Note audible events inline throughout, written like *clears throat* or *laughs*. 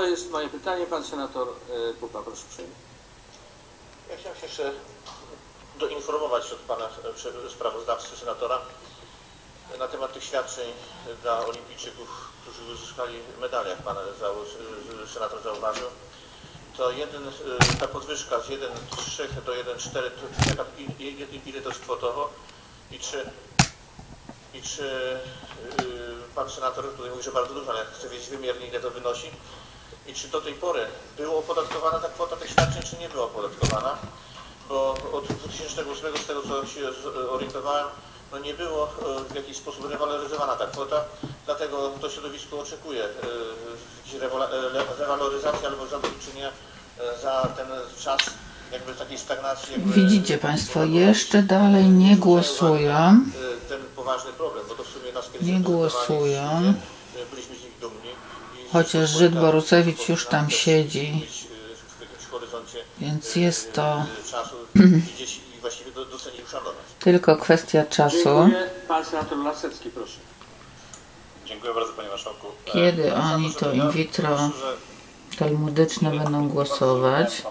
To jest moje pytanie. Pan senator e, Pupa, proszę uprzejmie. Ja chciałem się jeszcze doinformować od pana e, sprawozdawcy senatora na temat tych świadczeń dla olimpijczyków, którzy uzyskali medale, jak pan senator zauważył. To jeden, e, ta podwyżka z 1,3 do 1,4, to jaka- i- i- ile to jest kwotowo i czy, i czy pan senator tutaj mówi, że bardzo dużo, ale chcę wiedzieć wymiernie ile to wynosi i czy do tej pory była opodatkowana ta kwota tych świadczeń, czy nie była opodatkowana? Bo od 2008 z tego co się z- orientowałem, no nie było e, w jakiś sposób rewaloryzowana ta kwota, dlatego to środowisko oczekuje e, e, rewaloryzacji albo zadośćuczynienia e, za ten czas jakby takiej stagnacji. Jakby, Widzicie Państwo, jeszcze dalej nie głosują. E, Ten poważny problem, bo to w sumie nas kiedyś Nie głosują. e, Byliśmy z Chociaż Żyd Borusewicz już tam siedzi. Być, w jakimś horyzoncie Więc jest to czasu widzieć i właściwie do- docenić i uszanować. tylko kwestia czasu. Dziękuję. Pan senator Lasecki, proszę. Dziękuję bardzo Panie Marszałku. Kiedy E, oni to in vitro talmudyczne będą głosować?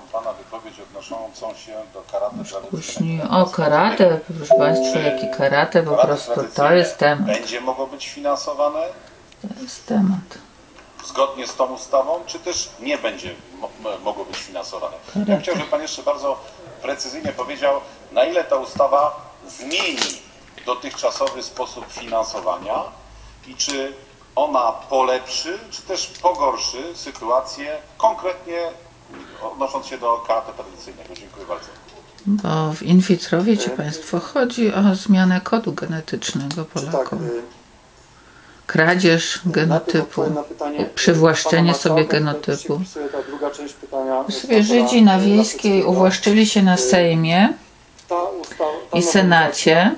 O, karate, proszę Państwa, jaki karate, po Karate prostu to jest temat. Będzie mogło być finansowane To jest temat. Zgodnie z tą ustawą, czy też nie będzie mo- mo- mogło być finansowane. Ja Karate. chciałbym, żeby Pan jeszcze bardzo precyzyjnie powiedział, na ile ta ustawa zmieni dotychczasowy sposób finansowania i czy ona polepszy, czy też pogorszy sytuację konkretnie odnosząc się do karate tradycyjnego. Dziękuję bardzo. Bo w in vitro, wiecie Państwo, chodzi o zmianę kodu genetycznego Tak, Polakom. y, Kradzież genotypu, y, przywłaszczenie sobie genotypu. Sobie Żydzi na. Wiejskiej uwłaszczyli się na Sejmie ustawa, ta i Senacie.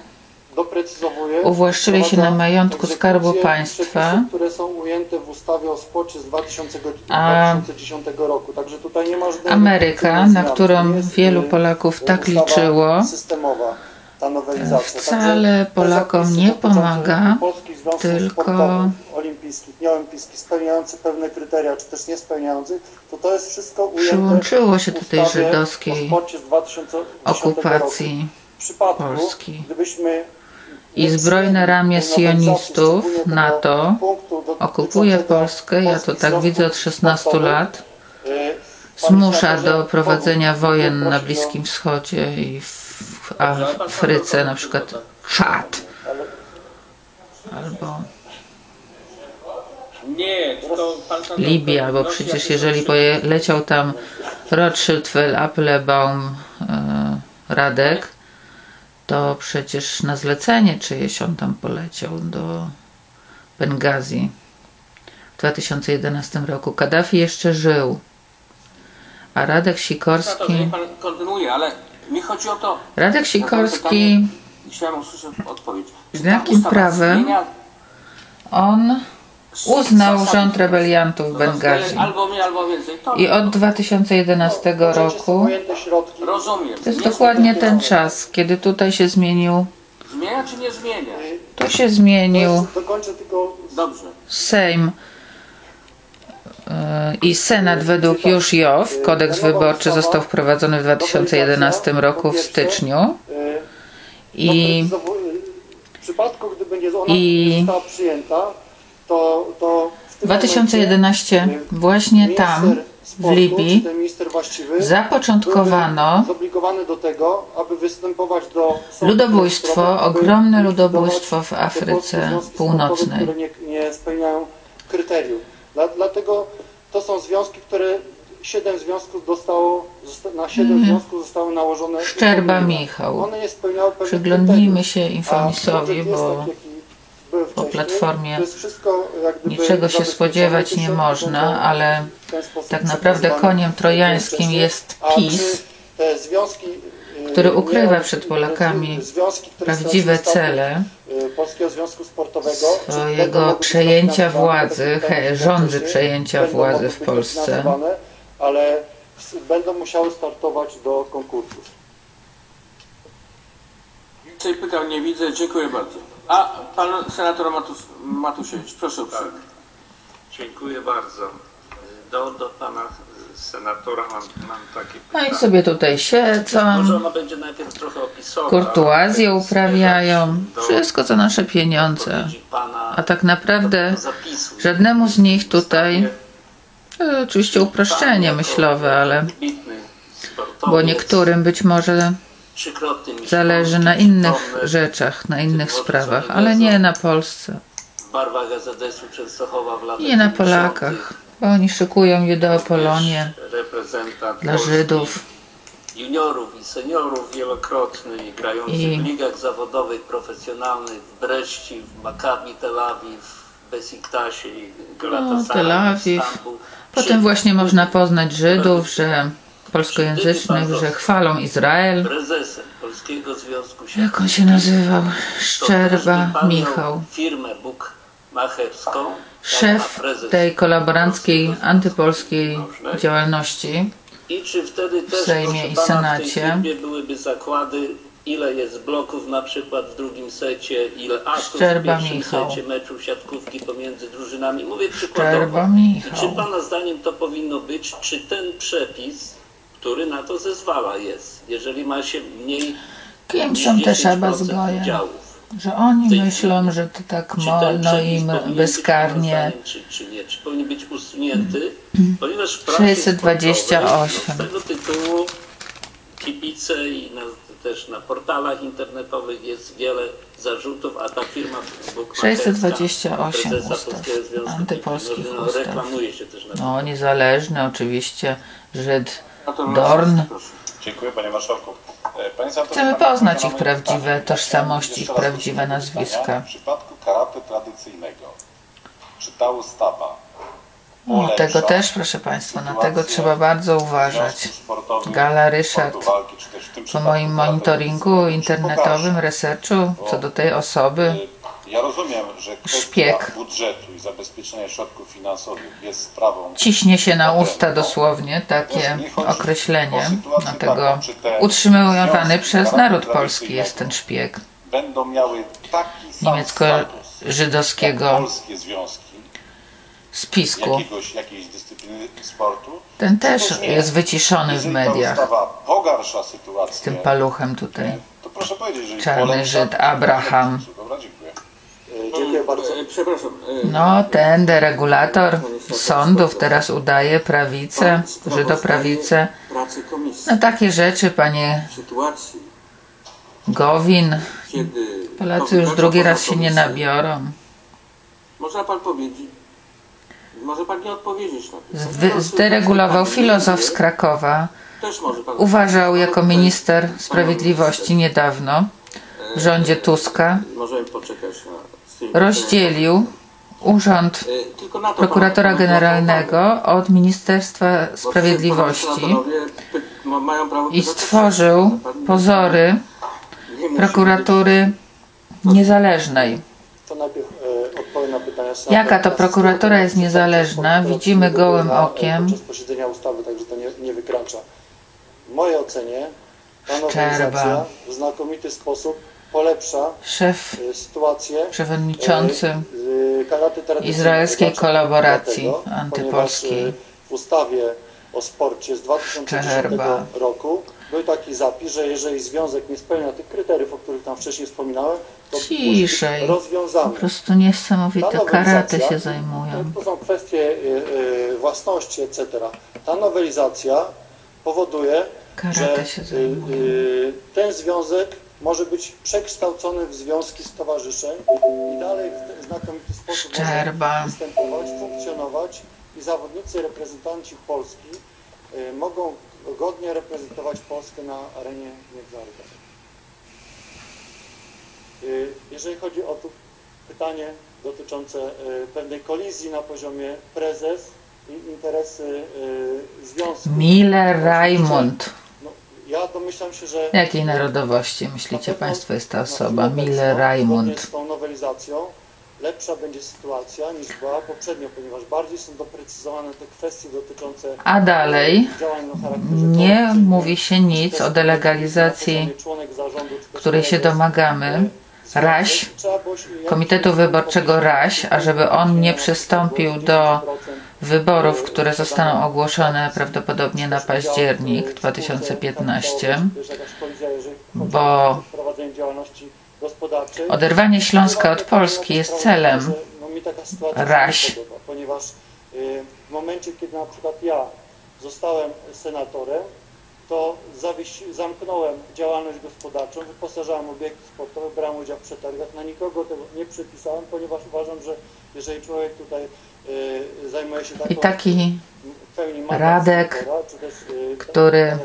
Uwłaszczyli się na majątku Skarbu Państwa. które są ujęte w ustawie o sporcie z 2000 A 2010 roku. Także tutaj nie ma Ameryka, na którą wielu y, Polaków tak liczyło, systemowa, ta nowelizacja. wcale Polakom nie pomaga, Związków tylko- Sportowych, olimpijskich, nieolimpijskich, spełniających pewne kryteria, czy też to to jest wszystko ujęte Przyłączyło się do tej żydowskiej o sporcie z 2010 okupacji przypadku, Polski. gdybyśmy i zbrojne ramię sionistów NATO okupuje Polskę, ja to tak widzę od 16 lat, zmusza do prowadzenia wojen na Bliskim Wschodzie i w Afryce, na przykład Czad albo to. Libia, bo Rosja przecież jeżeli leciał tam Rothschild, Applebaum, e, Radek, to przecież na zlecenie czyjeś on tam poleciał do Bengazi w 2011 roku. Kaddafi jeszcze żył, a Radek Sikorski... niech pan kontynuuje, ale mi chodzi o to... Radek Sikorski, Chciałem usłyszeć odpowiedź. Czy Z ta jakim ustawa prawem? on uznał rząd rebeliantów w Bengazi. Albo mniej, albo więcej. To I od 2011 roku Ujęte środki. rozumiem. To jest Nie dokładnie ten czas, kiedy tutaj się zmienił, Zmienia czy nie zmienia? tu się zmienił Dokończę tylko Dobrze. Sejm i Senat według już JOW, kodeks wyborczy został wprowadzony w 2011 roku w styczniu i w przypadku, gdy będzie ona i- została przyjęta, to, to w tym 2011 momencie, y, właśnie tam w Libii zapoczątkowano tego, do Ludobójstwo, ogromne ludobójstwo w Afryce Północnej. które nie, nie spełniają kryteriów. Dla, dlatego to są związki, które siedem związków dostało, na siedem związków zostały nałożone. Szczerba. Michał. One nie spełniały Przyglądnijmy się Infonisowi, bo wcześniej. Platformie niczego się spodziewać nie można, ale tak naprawdę koniem trojańskim jest PiS, y, który ukrywa przed Polakami prawdziwe cele status, Polskiego Związku Sportowego czy swojego przejęcia władzy, tak wcześniej, przejęcia władzy w Polsce. Ale będą musiały startować do konkursów. Więcej pytań nie widzę. Dziękuję bardzo. A pan senator Matus, Matusiewicz, proszę uprzejmie. Dziękuję bardzo. Do, do pana senatora mam, mam takie No pytanie. i sobie tutaj siedzą, Może ona będzie najpierw trochę opisowa. kurtuazję uprawiają, wszystko za nasze pieniądze. A tak naprawdę żadnemu z nich tutaj, e, oczywiście uproszczenie myślowe, ale bo niektórym być może zależy na innych rzeczach, na innych sprawach, ale nie na Polsce, Częstochowa w latach nie na 90., Polakach, oni szykują Judeopolonię dla Żydów. Juniorów i seniorów wielokrotny, grający I- w ligach zawodowych, profesjonalnych w Breszci, w Maccabi Tel Awiw, w Besiktasie, i Galatasaray, No, Tel Awiw. Istanbul. Potem właśnie można poznać Żydów, że polskojęzycznych, że chwalą Izrael. prezesem Polskiego Związku. Jak on się nazywał? Szczerba Michał. Firmę bukmacherską. Szef tej kolaboranckiej, antypolskiej działalności. I czy wtedy też Sejmie proszę i Senacie. w byłyby zakłady, ile jest bloków na przykład w drugim secie, ile asów w Szczerba pierwszym Michał. secie meczów siatkówki pomiędzy drużynami. Mówię przykładowo. Szczerba I Michał. czy pana zdaniem to powinno być, czy ten przepis, który na to zezwala jest, jeżeli ma się mniej Kim niż są te 10% szabazgoje? udziałów? Że oni tej myślą, że to tak wolno im bezkarnie. Czy, czy nie? Czy powinien być usunięty? Ponieważ w prasie 628. sportowej Z tego tytułu kibice i na, też na portalach internetowych jest wiele zarzutów, a ta firma bukmacherska 628 prezesa ustaw, Polskiego Związku antypolskich Piłki Nożnej, ustaw. reklamuje się też na No, niezależny oczywiście Żyd Dorn. Dziękuję panie marszałku. E, Chcemy poznać ich prawdziwe tożsamości, ich prawdziwe nazwiska. W przypadku karate tradycyjnego, czy ta ustawa O, polepsza tego też, proszę Państwa, na tego trzeba bardzo uważać. Gala Ryszard. Po moim monitoringu internetowym, researchu co do tej osoby, Y, Ja rozumiem, że kwestia Szpieg. budżetu i zabezpieczenia środków finansowych jest sprawą ciśnie się na usta dosłownie takie określenie, dlatego utrzymywany przez naród polski jest ten szpieg będą miały taki niemiecko-żydowskiego spisku. jakiegoś, jakiejś dyscypliny sportu. Ten też jest wyciszony w mediach. Z tym paluchem tutaj. Czarny Żyd Abraham. Dobra, dziękuję. E, bardzo. E, Przepraszam. e, No, ten deregulator sądów teraz udaje prawicę, żydoprawicę. No takie rzeczy, panie Gowin. Polacy już drugi raz się nie nabiorą. Można pan powiedzieć... Może pan nie odpowiedzieć na to. Zderegulował filozof z Krakowa. Uważał jako minister sprawiedliwości niedawno w rządzie Tuska. Możemy poczekać na... Rozdzielił urząd E, to prokuratora generalnego od Ministerstwa Sprawiedliwości i stworzył pozory prokuratury niezależnej. E. Jaka to prokuratura jest niezależna? Widzimy gołym okiem. Podczas posiedzenia ustawy, także to nie, nie wykracza. W mojej ocenie ta nowelizacja w znakomity sposób polepsza Szef e, sytuację przewodniczący e, e, karate tradycyjnego. izraelskiej kolaboracji antypolskiej. e, W ustawie o sporcie z 2010 Szczerba. roku był taki zapis, że jeżeli związek nie spełnia tych kryteriów, o których tam wcześniej wspominałem, to Ciszej. rozwiązany. Po prostu niesamowite nowelizacja, się zajmują. To są kwestie własności, etc. Ta nowelizacja powoduje, Karate że ten związek może być przekształcony w związki stowarzyszeń i dalej w znakomity sposób Szczerba. może występować, funkcjonować i zawodnicy, reprezentanci Polski y, mogą godnie reprezentować Polskę na arenie międzynarodowej. Y, Jeżeli chodzi o to pytanie dotyczące y, pewnej kolizji na poziomie prezes i interesy związku. Miller Raimund. Ja domyślam się, że Jakiej narodowości na myślicie Państwo jest ta osoba? chwilę Miller. Zgodnie z tą nowelizacją lepsza będzie sytuacja niż była poprzednio, ponieważ bardziej są doprecyzowane te kwestie dotyczące A dalej charakterze nie mówi się nic o delegalizacji, której się domagamy, e. RAŚ, Komitetu Wyborczego RAŚ, ażeby on nie przystąpił do wyborów, które zostaną ogłoszone prawdopodobnie na październik Udział w 2015, spółce, tam jest jakaś kolizja, jeżeli chodzi bo oderwanie Śląska od Polski jest celem Raś. ponieważ y, w momencie, kiedy na przykład ja zostałem senatorem, to zamknąłem działalność gospodarczą, wyposażałem obiekty sportowe, brałem udział w przetargach, na nikogo tego nie przypisałem, ponieważ uważam, że jeżeli człowiek tutaj y, zajmuje się taką i taki Radek, też, y, który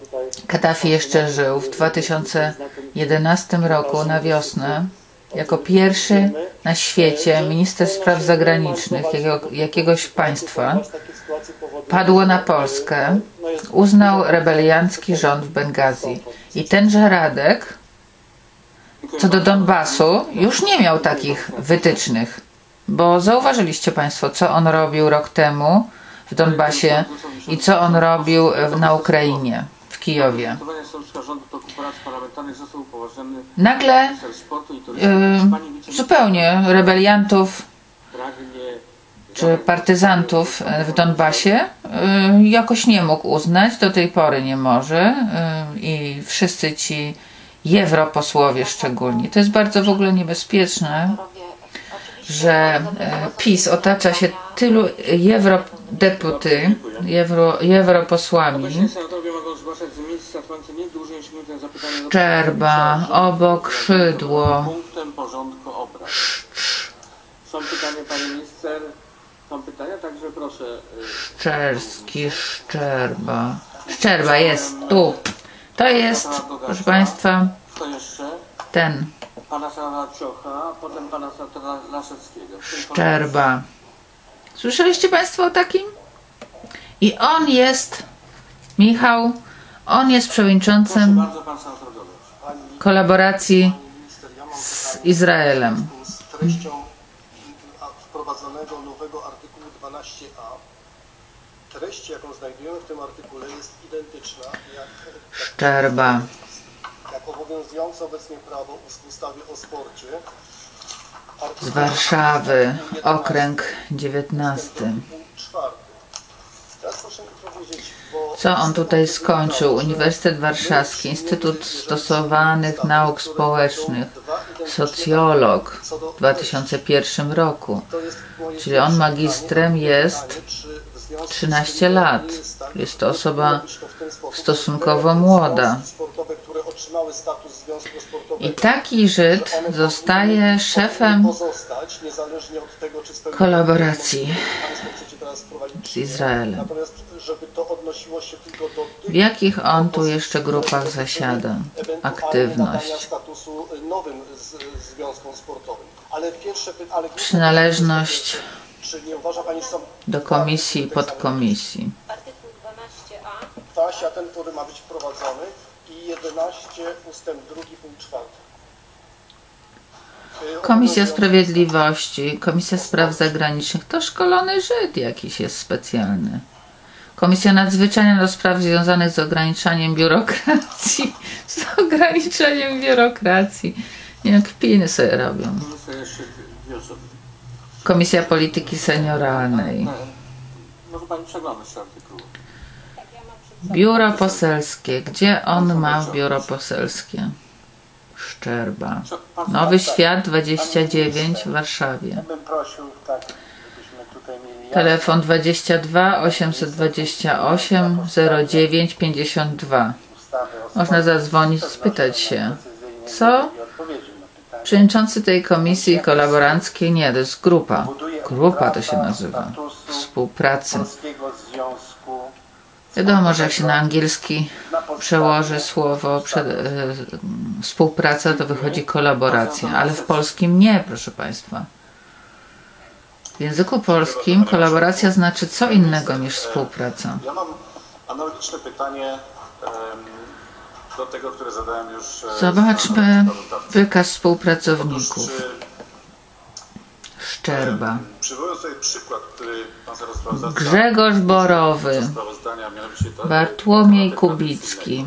tutaj Kaddafi jeszcze żył w 2011 roku na wiosnę jako pierwszy na świecie minister spraw zagranicznych jakiego, jakiegoś państwa padło na Polskę, uznał rebeliancki rząd w Bengazji. I tenże Radek co do Donbasu już nie miał takich wytycznych, bo zauważyliście Państwo, co on robił rok temu w Donbasie i co on robił na Ukrainie, w Kijowie. Nagle. Yy, zupełnie rebeliantów czy partyzantów w Donbasie y, jakoś nie mógł uznać, do tej pory nie może y, i wszyscy ci europosłowie szczególnie. To jest bardzo w ogóle niebezpieczne, że PiS otacza się tylu eurodeputy, euro, europosłami. Szczerba, obok szydło. Są pytania pani minister? Są pytania, także proszę. Y, Szczerski, Szczerba. Szczerba jest tu. To jest, proszę Państwa, Kto jeszcze? ten Pana Ciocha, potem pana Laszewskiego. Szczerba. Słyszeliście Państwo o takim? I on jest, Michał, on jest przewodniczącym kolaboracji z Izraelem. z treścią wprowadzonego 15a. Treść, jaką znajdujemy w tym artykule, jest identyczna jak, Szczerba. jak obowiązujące obecnie prawo w ustawie o sporcie. z Warszawy, okręg 19. 4. Co on tutaj skończył? Uniwersytet Warszawski, Instytut Stosowanych Nauk Społecznych, socjolog w 2001 roku. Czyli on magistrem jest Pytanie, czy w związku z 13 tym lat. jest to osoba stosunkowo młoda. I taki Żyd zostaje szefem kolaboracji z. Izraelem. Natomiast, żeby to odnosiło się tylko do tych W jakich on tu jeszcze grupach zasiada? Aktywność. nadania statusu nowym z, związkom sportowym. Ale pierwsze py- ale główne Przynależność pytanie jest, Czy nie uważa Pani, że są do komisji i podkomisji. Artykuł 12a. Tasia, ten, który ma być wprowadzony i 11 ustęp 2 punkt 4. Komisja Sprawiedliwości, Komisja Spraw Zagranicznych to szkolony Żyd jakiś jest specjalny. Komisja Nadzwyczajna do spraw związanych z ograniczaniem biurokracji. *laughs* Z ograniczaniem biurokracji. Jak piny sobie robią. Komisja Polityki Senioralnej. Może pani przeglądać te artykuły. Biuro poselskie. Gdzie on ma biuro poselskie? Szczerba. Nowy Świat 29 w Warszawie. Tak, Telefon 22 828 09 52. ustawę o Można zadzwonić, spytać się. Co? Przewodniczący tej komisji kolaboranckiej nie, to jest grupa. Grupa to się nazywa. Współpracy. Wiadomo, że jak się na angielski przełoży słowo przed, e, współpraca, to wychodzi kolaboracja, ale w polskim nie, proszę Państwa. W języku polskim kolaboracja znaczy co innego niż współpraca. Ja mam analogiczne pytanie do tego, które zadałem już. e, Zobaczmy wykaz współpracowników. Szczerba. Przywołując sobie przykład, który pan sprawozdawca Grzegorz Borowy. mianowicie to, Bartłomiej Kubicki.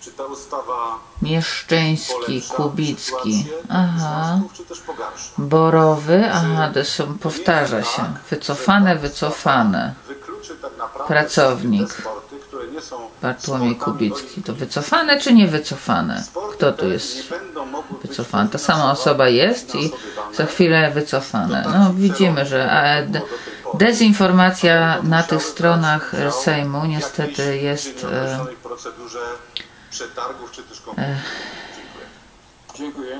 Czy ta ustawa Mieszczyński, Kubicki. Aha. Borowy. Aha, to są, powtarza się. Wycofane, wycofane. Wykluczy tak Pracownik. Bartłomiej Kubicki. To wycofane czy nie wycofane? Kto tu jest wycofany? Ta sama osoba jest i za chwilę wycofane. No widzimy, że e, de- dezinformacja na tych stronach e, Sejmu niestety jest e, w procedurze przetargów czy też konkursów. Dziękuję. Dziękuję.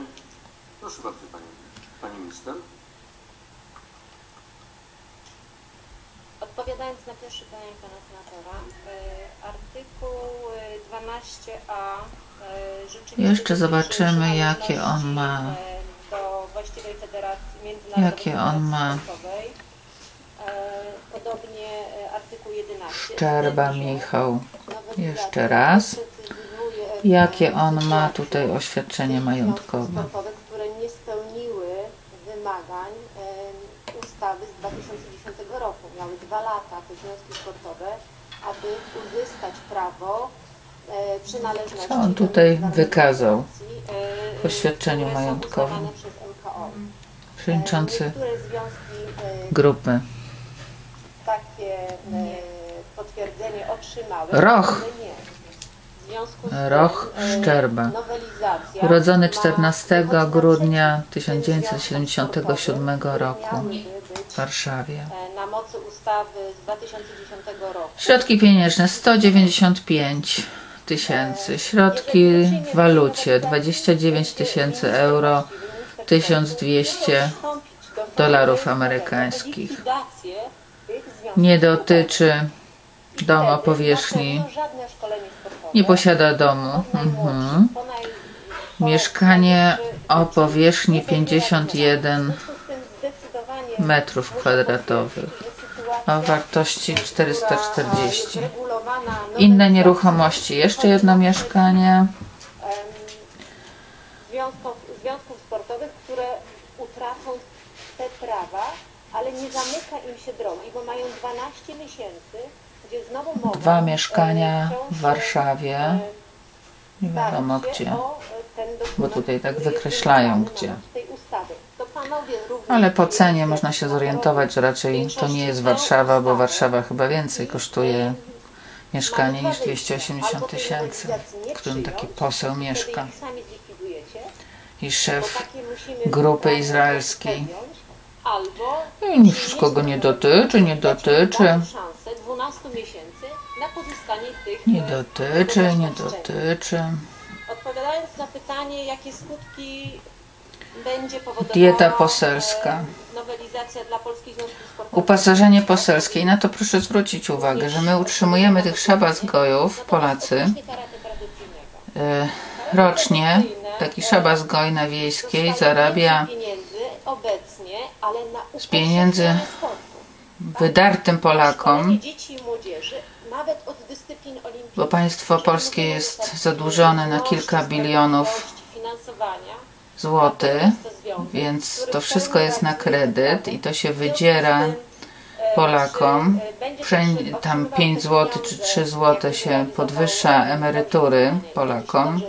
Proszę bardzo, pani, pani minister. Odpowiadając na pierwsze pytanie pana senatora, y, artykuł y, 12a y, rzeczywiście Jeszcze zobaczymy, jakie on ma. Właściwej federacji międzynarodowej Jakie on ma. Y, Podobnie y, artykuł 11. Szczerba Wstępnie Michał. Jeszcze raz. precyzuje, Jakie on ma tutaj oświadczenie majątkowe? które nie spełniły wymagań ustawy z 2010 roku. Miały dwa lata te związki sportowe, aby uzyskać prawo e. Co on tutaj wykazał e, w oświadczeniu majątkowym? E, Przewodniczący e, grupy. takie potwierdzenie otrzymały, Roch. Roch Szczerba. Urodzony ma 14 wychodzić grudnia naprzeciw tym 1977 związkom sportowym, roku w Warszawie. Na mocy ustawy z 2010 roku. Środki pieniężne 195 tysięcy. Środki w walucie 29 tysięcy euro, 1200 dolarów amerykańskich. Nie dotyczy domu o powierzchni. Nie posiada domu. Mhm. Mieszkanie o powierzchni 51 metrów kwadratowych o wartości 440. Inne nieruchomości. Jeszcze jedno mieszkanie. Związków, związków sportowych, które utracą te prawa, ale nie zamyka im się drogi, bo mają 12 miesięcy, gdzie znowu mogą Dwa e, mieszkania w Warszawie. e, Nie wiadomo gdzie. e, Bo tutaj tak wykreślają gdzie. Ale po cenie można się zorientować, że raczej to nie jest Warszawa, bo Warszawa chyba więcej kosztuje mieszkanie niż dwa wyjścia. 280 Albo tej tysięcy, w którym taki poseł mieszka. I szef grupy izraelskiej. Albo I nie wszystko go nie dotyczy, nie dotyczy. szansę 12 miesięcy na pozyskanie tych Nie dotyczy, nie dotyczy. Odpowiadając na pytanie, jakie skutki Dieta poselska. e. Upasażenie poselskie. I na to proszę zwrócić uwagę, że my utrzymujemy tych szabas gojów, Polacy, e, rocznie. Taki szabas goj na wiejskiej zarabia z pieniędzy wydartym Polakom, bo państwo polskie jest zadłużone na kilka bilionów związek, więc to wszystko jest na kredyt i to się wydziera Polakom. tam te 5 zł czy pieniądze, 3 jak zł się podwyższa emerytury Polakom,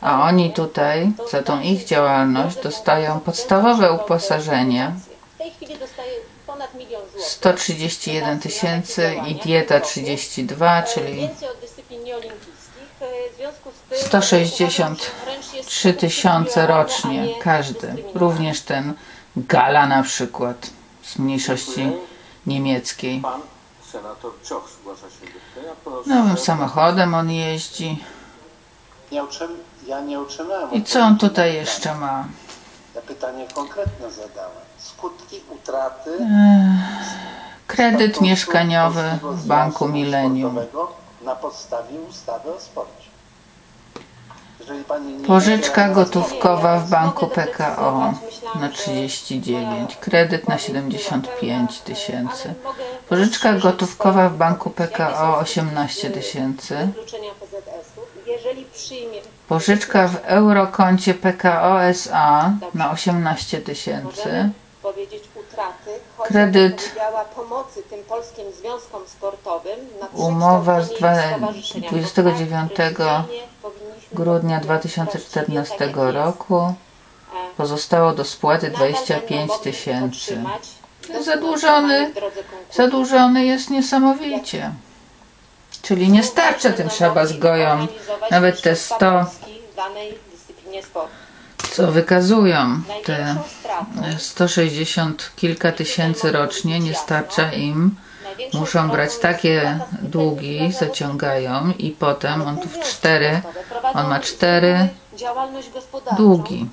a oni tutaj za tą ich działalność dostają podstawowe uposażenie W tej chwili dostaje ponad milion złotych. 131 tysięcy i dieta 32, czyli Więcej od dyscyplin nieolimpijskich. E, 163 tysiące rocznie każdy. Również ten Gala na przykład z mniejszości niemieckiej. Nowym samochodem on jeździ. I co on tutaj jeszcze ma? Ja pytanie konkretne zadałem. Skutki utraty Kredyt mieszkaniowy w Banku. Sportowego Na podstawie ustawy o sporcie. Pożyczka gotówkowa w banku PKO na Myślałam, że 39, kredyt na 75 Ale tysięcy. Pożyczka gotówkowa w banku. PKO Jakie są 18 skutki tysięcy. Pożyczka w eurokoncie PKO SA na 18 tysięcy. Możemy powiedzieć utraty, choćby Kredyt. Umowa z przekształcenie dwa- stowarzyszenia. 29 Bo tak precyzyjnie powinniśmy grudnia to 2014 właściwie tak, jak jest. roku E, pozostało do spłaty nadal będą 25 mogli tysięcy. otrzymać Zadłużony, zadłużony jest niesamowicie. Czyli nie starcza tym z goją nawet te 100, co wykazują. Te Największą stratą 160 kilka tysięcy rocznie nie starcza im. Muszą brać takie długi, zaciągają i potem on tu w cztery, on ma cztery długi.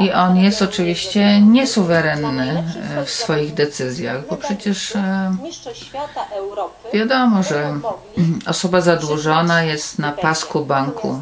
i on jest oczywiście niesuwerenny w swoich decyzjach, bo przecież e, wiadomo, że *clears throat* osoba zadłużona jest na pasku banku